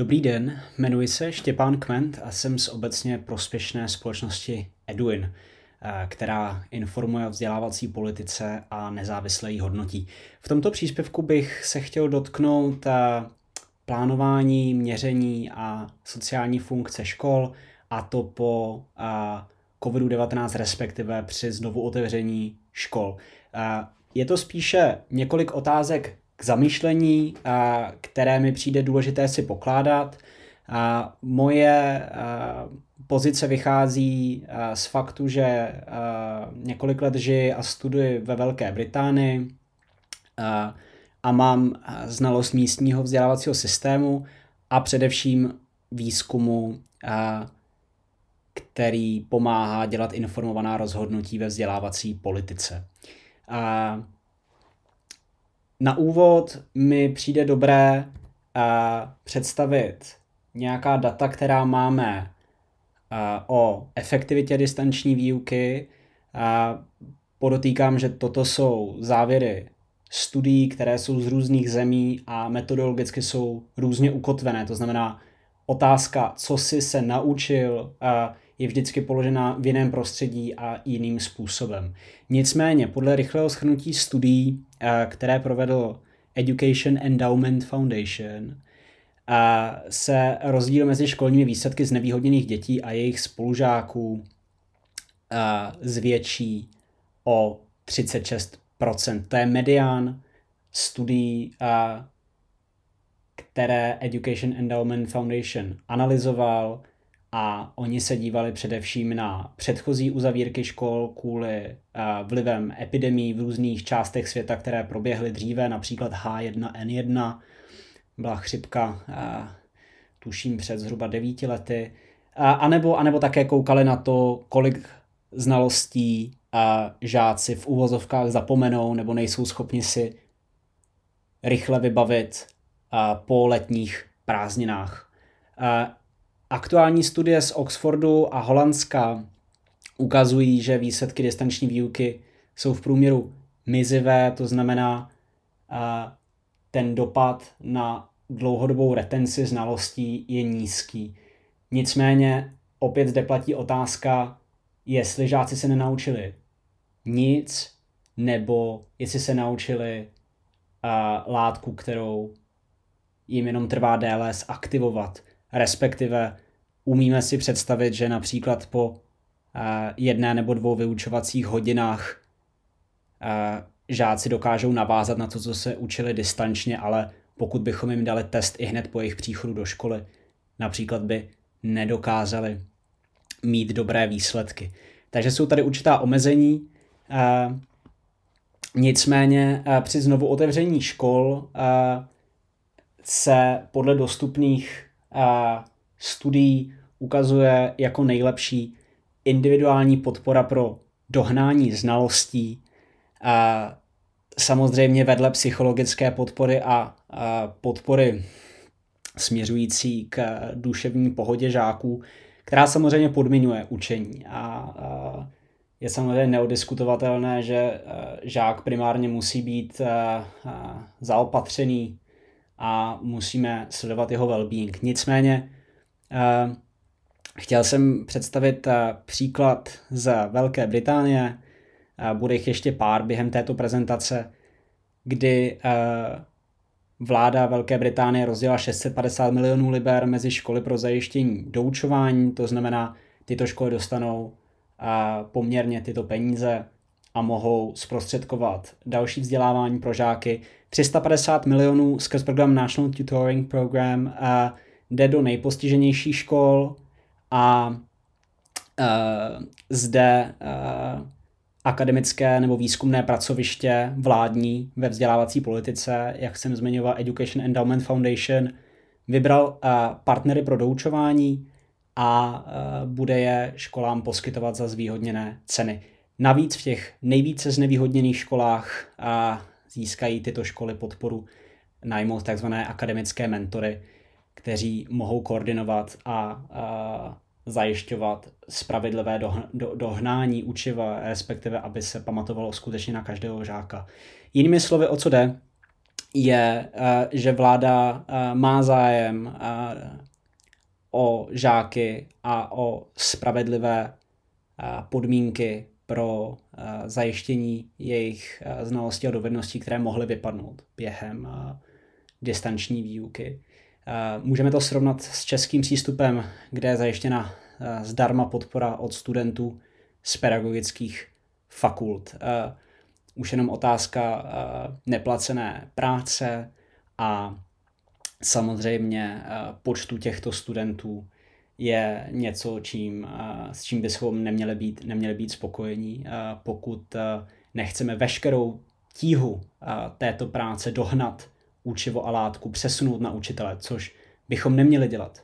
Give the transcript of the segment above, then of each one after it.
Dobrý den, jmenuji se Štěpán Kment a jsem z obecně prospěšné společnosti Eduin, eh, která informuje o vzdělávací politice a nezávisle ji hodnotí. V tomto příspěvku bych se chtěl dotknout eh, plánování, měření a sociální funkce škol, a to po eh, COVID-19, respektive při znovu otevření škol. Je to spíše několik otázek k zamýšlení, které mi přijde důležité si pokládat. Moje pozice vychází z faktu, že několik let žiji a studuji ve Velké Británii a mám znalost místního vzdělávacího systému a především výzkumu, který pomáhá dělat informovaná rozhodnutí ve vzdělávací politice. Na úvod mi přijde dobré uh, představit nějaká data, která máme uh, o efektivitě distanční výuky. Uh, podotýkám, že toto jsou závěry studií, které jsou z různých zemí a metodologicky jsou různě ukotvené. To znamená, otázka, co si se naučil, je vždycky položena v jiném prostředí a jiným způsobem. Nicméně, podle rychlého schrnutí studií, které provedl Education Endowment Foundation, se rozdíl mezi školními výsledky z nevýhodněných dětí a jejich spolužáků zvětší o 36%. To je medián studií, které Education Endowment Foundation analyzoval a oni se dívali především na předchozí uzavírky škol kvůli vlivem epidemí v různých částech světa, které proběhly dříve, například H1N1, byla chřipka, tuším před zhruba devíti lety, a nebo, a nebo také koukali na to, kolik znalostí a žáci v uvozovkách zapomenou nebo nejsou schopni si rychle vybavit po letních prázdninách. Aktuální studie z Oxfordu a Holandska ukazují, že výsledky distanční výuky jsou v průměru mizivé, to znamená ten dopad na dlouhodobou retenci znalostí je nízký. Nicméně opět zde platí otázka, jestli žáci se nenaučili nic, nebo jestli se naučili látku, kterou jim jenom trvá déle zaktivovat respektive umíme si představit, že například po eh, jedné nebo dvou vyučovacích hodinách eh, žáci dokážou navázat na to, co se učili distančně, ale pokud bychom jim dali test i hned po jejich příchodu do školy, například by nedokázali mít dobré výsledky. Takže jsou tady určitá omezení. Eh, nicméně při znovu otevření škol se podle dostupných studií ukazuje jako nejlepší individuální podpora pro dohnání znalostí, a samozřejmě vedle psychologické podpory a, podpory směřující k duševní pohodě žáků, která samozřejmě podmiňuje učení. A, a je samozřejmě neodiskutovatelné, že žák primárně musí být zaopatřený a musíme sledovat jeho well-being. Nicméně uh, chtěl jsem představit uh, příklad z Velké Británie, uh, bude jich ještě pár během této prezentace, kdy vláda Velké Británie rozdělila 650 milionů liber mezi školy pro zajištění doučování, to znamená, tyto školy dostanou poměrně tyto peníze a mohou zprostředkovat další vzdělávání pro žáky. 350 milionů skrz program National Tutoring Program uh, jde do nejpostiženějších škol a uh, zde uh, akademické nebo výzkumné pracoviště vládní ve vzdělávací politice, jak jsem zmiňoval Education Endowment Foundation, vybral uh, partnery pro doučování a uh, bude je školám poskytovat za zvýhodněné ceny. Navíc v těch nejvíce znevýhodněných školách a získají tyto školy podporu najmout takzvané akademické mentory, kteří mohou koordinovat a, a zajišťovat spravedlivé do, do, dohnání učiva, respektive aby se pamatovalo skutečně na každého žáka. Jinými slovy, o co jde? je, že vláda má zájem o žáky a o spravedlivé podmínky pro zajištění jejich znalostí a dovedností, které mohly vypadnout během distanční výuky. Můžeme to srovnat s českým přístupem, kde je zajištěna zdarma podpora od studentů z pedagogických fakult. Už jenom otázka neplacené práce a samozřejmě počtu těchto studentů je něco, čím, s čím bychom neměli být, neměli být spokojení, pokud nechceme veškerou tíhu této práce dohnat učivo a látku, přesunout na učitele, což bychom neměli dělat.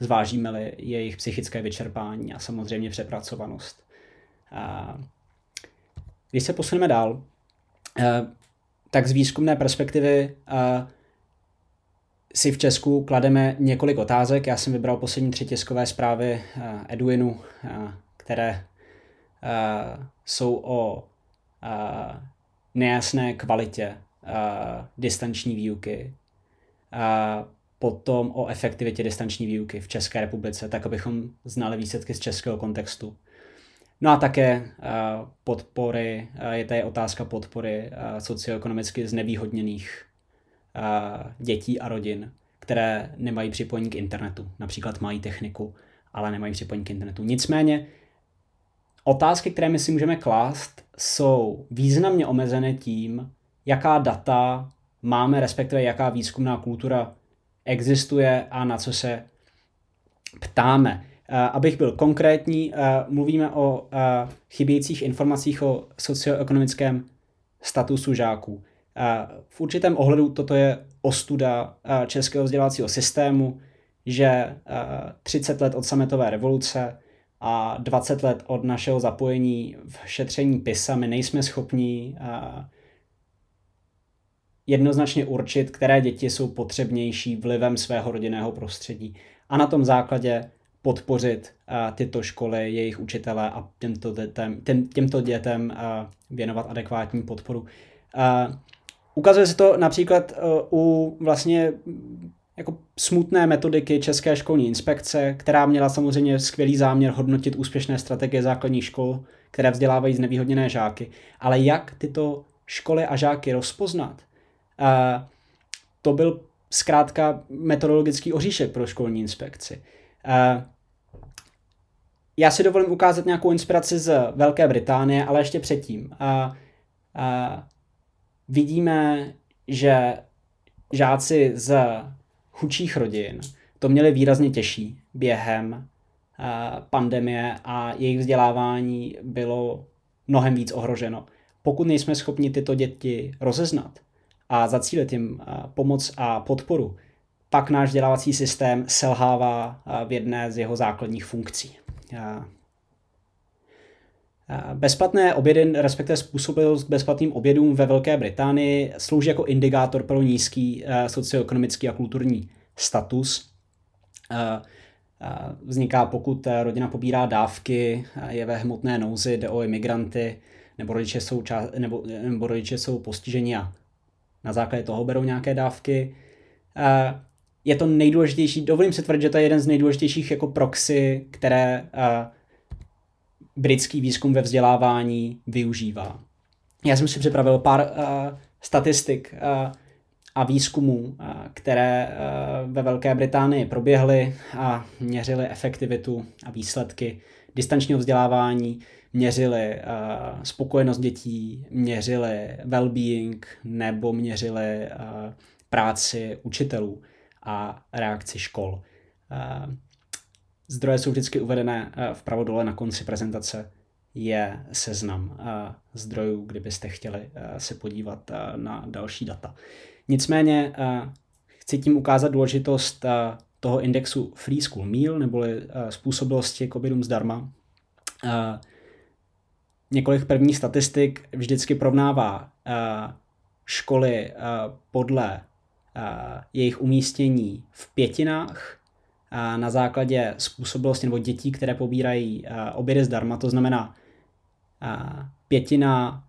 Zvážíme-li jejich psychické vyčerpání a samozřejmě přepracovanost. Když se posuneme dál, tak z výzkumné perspektivy si v Česku klademe několik otázek. Já jsem vybral poslední tři tiskové zprávy Eduinu, které jsou o nejasné kvalitě distanční výuky, potom o efektivitě distanční výuky v České republice, tak abychom znali výsledky z českého kontextu. No a také podpory, je tady otázka podpory socioekonomicky znevýhodněných dětí a rodin, které nemají připojení k internetu. Například mají techniku, ale nemají připojení k internetu. Nicméně otázky, které my si můžeme klást, jsou významně omezené tím, jaká data máme, respektive jaká výzkumná kultura existuje a na co se ptáme. Abych byl konkrétní, mluvíme o chybějících informacích o socioekonomickém statusu žáků. V určitém ohledu toto je ostuda českého vzdělávacího systému, že 30 let od sametové revoluce a 20 let od našeho zapojení v šetření PISA my nejsme schopni jednoznačně určit, které děti jsou potřebnější vlivem svého rodinného prostředí a na tom základě podpořit tyto školy, jejich učitele a těmto dětem, těm, těmto dětem věnovat adekvátní podporu. Ukazuje se to například u vlastně jako smutné metodiky České školní inspekce, která měla samozřejmě skvělý záměr hodnotit úspěšné strategie základních škol, které vzdělávají znevýhodněné žáky. Ale jak tyto školy a žáky rozpoznat, to byl zkrátka metodologický oříšek pro školní inspekci. Já si dovolím ukázat nějakou inspiraci z Velké Británie, ale ještě předtím. Vidíme, že žáci z chudších rodin to měli výrazně těžší během pandemie a jejich vzdělávání bylo mnohem víc ohroženo. Pokud nejsme schopni tyto děti rozeznat, a zacílit jim pomoc a podporu, pak náš vzdělávací systém selhává v jedné z jeho základních funkcí. Bezplatné obědy, respektive způsobilost bezplatným obědům ve Velké Británii slouží jako indikátor pro nízký socioekonomický a kulturní status. Vzniká, pokud rodina pobírá dávky, je ve hmotné nouzi, jde o imigranty, nebo rodiče jsou, ča- nebo, nebo rodiče jsou postiženi a na základě toho berou nějaké dávky. Je to nejdůležitější, dovolím si tvrdit, že to je jeden z nejdůležitějších jako proxy, které britský výzkum ve vzdělávání využívá. Já jsem si připravil pár statistik a výzkumů, které ve Velké Británii proběhly a měřily efektivitu a výsledky distančního vzdělávání měřili uh, spokojenost dětí, měřili well-being nebo měřili uh, práci učitelů a reakci škol. Uh, zdroje jsou vždycky uvedené uh, vpravo dole na konci prezentace je seznam uh, zdrojů, kdybyste chtěli uh, se podívat na další data. Nicméně chci tím ukázat důležitost toho indexu Free School Meal, neboli způsobilosti k obědům zdarma. Několik prvních statistik vždycky porovnává uh, školy podle jejich umístění v pětinách na základě způsobilosti nebo dětí, které pobírají obědy zdarma, to znamená pětina,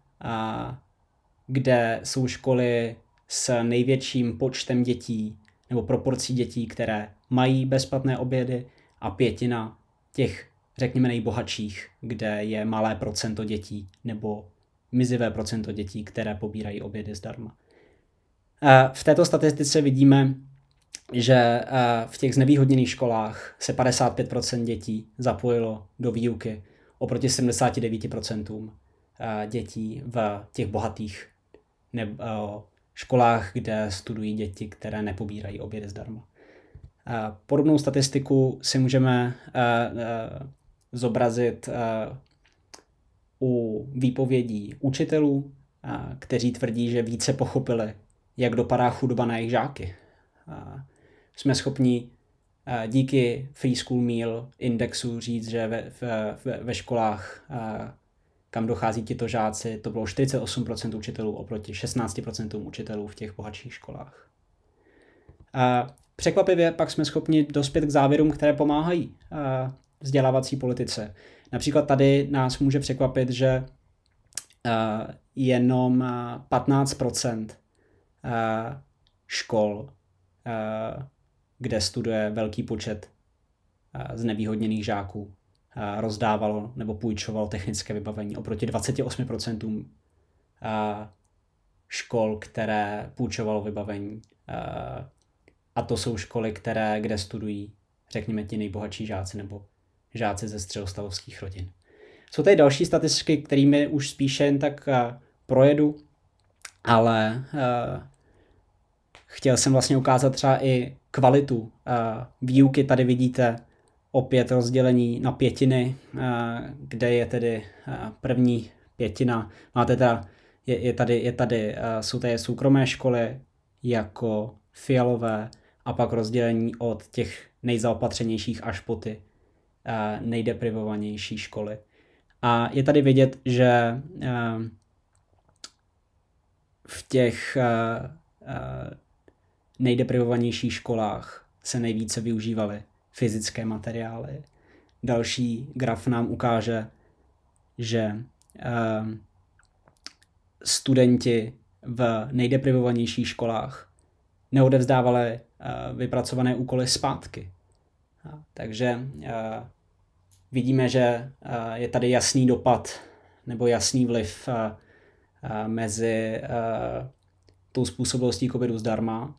kde jsou školy s největším počtem dětí nebo proporcí dětí, které mají bezplatné obědy a pětina těch, řekněme, nejbohatších, kde je malé procento dětí nebo mizivé procento dětí, které pobírají obědy zdarma. V této statistice vidíme, že v těch znevýhodněných školách se 55% dětí zapojilo do výuky oproti 79% dětí v těch bohatých školách, kde studují děti, které nepobírají obědy zdarma. Podobnou statistiku si můžeme zobrazit u výpovědí učitelů, kteří tvrdí, že více pochopili, jak dopadá chudoba na jejich žáky. Jsme schopni díky Free School Meal indexu říct, že ve, ve, ve školách, kam dochází tito žáci, to bylo 48% učitelů oproti 16% učitelů v těch bohatších školách. Překvapivě pak jsme schopni dospět k závěrům, které pomáhají vzdělávací politice. Například tady nás může překvapit, že jenom 15% škol, kde studuje velký počet znevýhodněných žáků, rozdávalo nebo půjčovalo technické vybavení oproti 28% škol, které půjčovalo vybavení. A to jsou školy, které, kde studují, řekněme, ti nejbohatší žáci nebo žáci ze středostavovských rodin. Jsou tady další statistiky, kterými už spíše jen tak projedu, ale chtěl jsem vlastně ukázat třeba i kvalitu výuky. Tady vidíte opět rozdělení na pětiny, kde je tedy první pětina. Máte teda, je, je tady, je tady, jsou tady soukromé školy jako fialové a pak rozdělení od těch nejzaopatřenějších až po ty nejdeprivovanější školy. A je tady vidět, že v těch nejdeprivovanějších školách se nejvíce využívaly fyzické materiály. Další graf nám ukáže, že studenti v nejdeprivovanějších školách neodevzdávali vypracované úkoly zpátky. Takže vidíme, že je tady jasný dopad nebo jasný vliv mezi tou způsobilostí covidu zdarma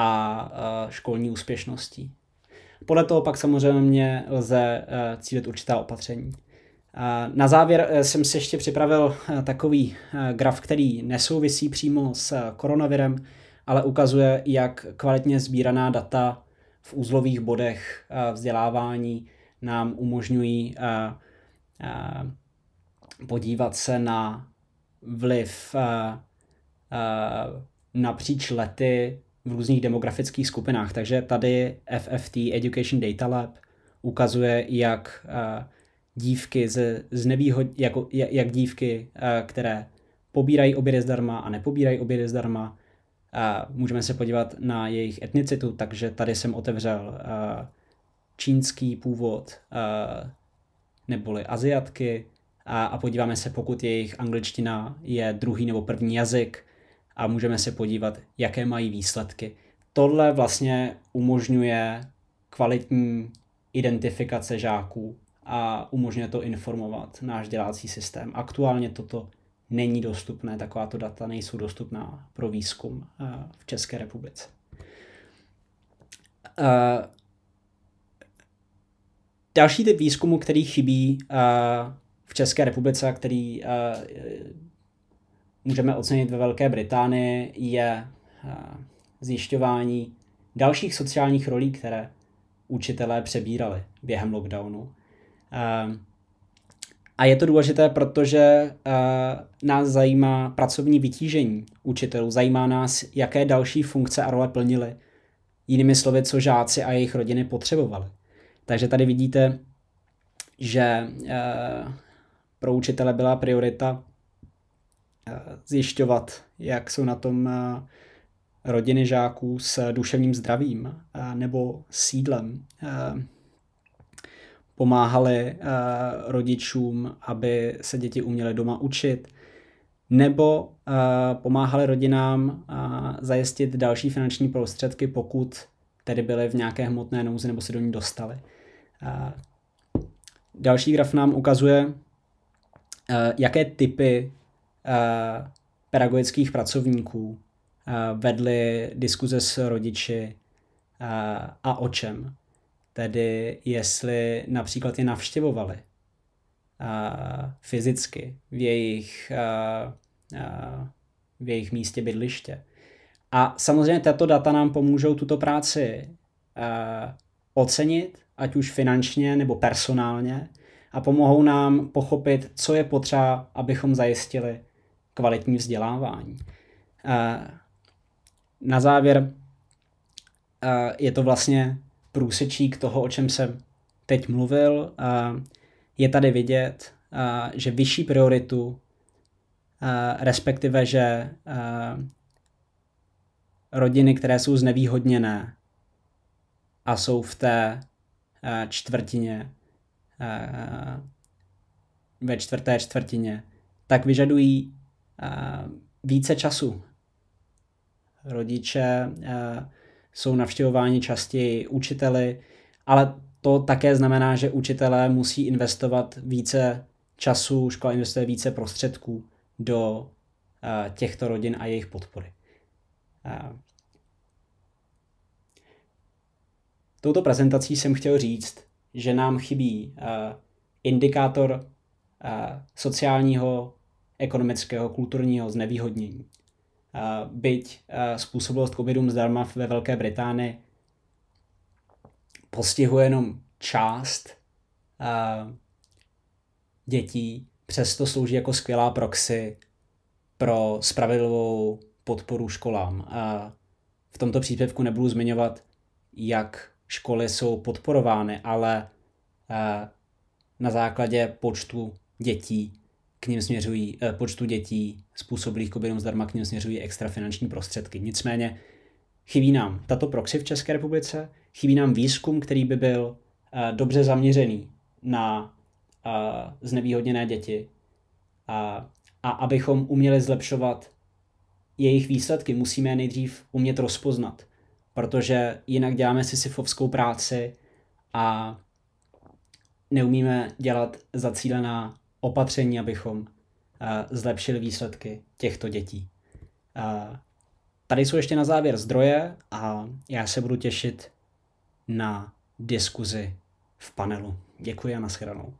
a školní úspěšností. Podle toho pak samozřejmě lze cílit určitá opatření. Na závěr e, jsem si ještě připravil e, takový e, graf, který nesouvisí přímo s koronavirem, ale ukazuje, jak kvalitně sbíraná data v úzlových bodech vzdělávání nám umožňují podívat se na vliv napříč lety v různých demografických skupinách. Takže tady FFT Education Data Lab ukazuje, jak dívky ze, z nevýhod, jako, jak dívky, které pobírají obědy zdarma a nepobírají obědy zdarma, a můžeme se podívat na jejich etnicitu, takže tady jsem otevřel čínský původ neboli Aziatky a, a podíváme se, pokud jejich angličtina je druhý nebo první jazyk, a můžeme se podívat, jaké mají výsledky. Tohle vlastně umožňuje kvalitní identifikace žáků a umožňuje to informovat náš dělácí systém. Aktuálně toto není dostupné, takováto data nejsou dostupná pro výzkum eh, v České republice. Eh, další typ výzkumu, který chybí eh, v České republice který můžeme ocenit ve Velké Británii, je eh, zjišťování dalších sociálních rolí, které učitelé přebírali během lockdownu. Eh, a je to důležité, protože eh, nás zajímá pracovní vytížení učitelů, zajímá nás, jaké další funkce a role plnili. Jinými slovy, co žáci a jejich rodiny potřebovali. Takže tady vidíte, že pro učitele byla priorita zjišťovat, jak jsou na tom eh, rodiny žáků s duševním zdravím eh, nebo sídlem. Pomáhali rodičům, aby se děti uměly doma učit. nebo pomáhali rodinám zajistit další finanční prostředky, pokud tedy byly v nějaké hmotné nouzi nebo se do ní dostali. Další graf nám ukazuje, jaké typy pedagogických pracovníků uh, vedli diskuze s rodiči uh, a o čem. Tedy jestli například je navštěvovali fyzicky v jejich, v jejich místě bydliště. A samozřejmě tato data nám pomůžou tuto práci ocenit, ať už finančně nebo personálně, a pomohou nám pochopit, co je potřeba, abychom zajistili kvalitní vzdělávání. Uh, na závěr uh, je to vlastně průsečík toho, o čem jsem teď mluvil. Uh, je tady vidět, že vyšší prioritu, respektive, že rodiny, které jsou znevýhodněné a jsou v té čtvrtině, ve čtvrté čtvrtině, tak vyžadují více času. Rodiče jsou navštěvováni častěji učiteli, ale to také znamená, že učitelé musí investovat více času, škola investuje více prostředků do uh, těchto rodin a jejich podpory. Touto prezentací jsem chtěl říct, že nám chybí indikátor sociálního, ekonomického, kulturního znevýhodnění. Byť způsobilost covidům zdarma ve Velké Británii postihuje jenom část dětí, přesto slouží jako skvělá proxy pro spravedlivou podporu školám. V tomto příspěvku nebudu zmiňovat, jak školy jsou podporovány, ale na základě počtu dětí k ním směřují, uh, počtu dětí způsobilých covidům zdarma k ním směřují extra finanční prostředky. Nicméně chybí nám tato proxy v České republice, Chybí nám výzkum, který by byl uh, dobře zaměřený na uh, znevýhodněné děti a, a abychom uměli zlepšovat jejich výsledky, musíme je nejdřív umět rozpoznat, protože jinak děláme sisyfovskou práci a neumíme dělat zacílená opatření, abychom uh, zlepšili výsledky těchto dětí. Uh, tady jsou ještě na závěr zdroje a já se budu těšit na diskuzi v panelu. Děkuji a nashledanou.